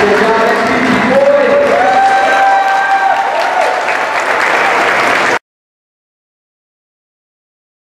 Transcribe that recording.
Gracias.